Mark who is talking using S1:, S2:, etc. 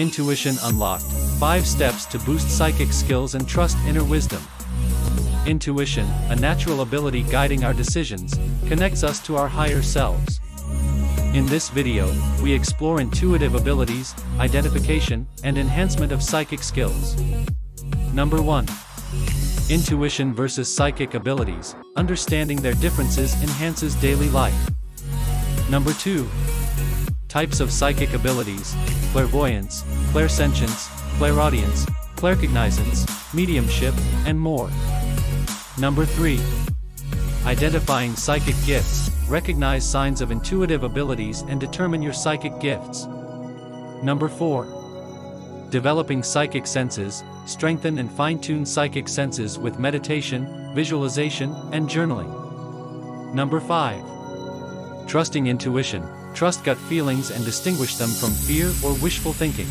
S1: Intuition Unlocked 5 Steps to Boost Psychic Skills and Trust Inner Wisdom. Intuition, a natural ability guiding our decisions, connects us to our higher selves. In this video, we explore intuitive abilities, identification, and enhancement of psychic skills. Number 1. Intuition versus psychic abilities, understanding their differences enhances daily life. Number 2. Types of psychic abilities, clairvoyance, clairsentience, clairaudience, claircognizance, mediumship, and more. Number 3. Identifying psychic gifts, recognize signs of intuitive abilities and determine your psychic gifts. Number 4. Developing psychic senses, strengthen and fine-tune psychic senses with meditation, visualization, and journaling. Number 5. Trusting intuition, trust gut feelings and distinguish them from fear or wishful thinking.